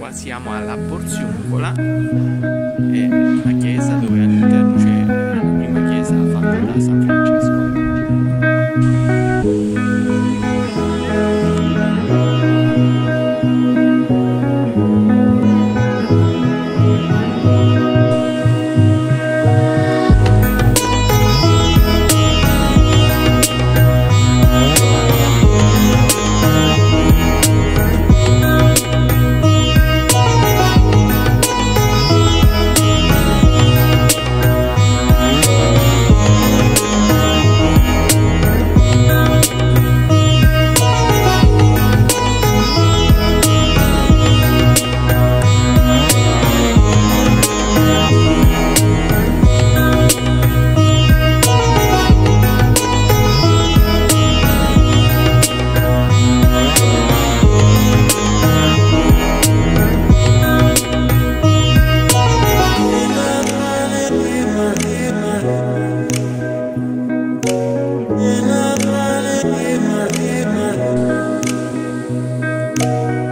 qua siamo alla Porziuncola, è Música